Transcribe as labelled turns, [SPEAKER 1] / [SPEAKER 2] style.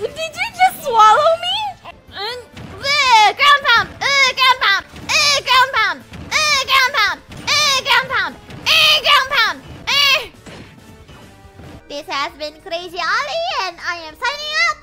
[SPEAKER 1] Did you just swallow me? Uh, ground pound. Uh, ground pound. Uh, ground pound. Uh, ground pound. Uh, ground pound. Uh, ground pound. Uh. This has been Kureiji Ollie, and I am signing up!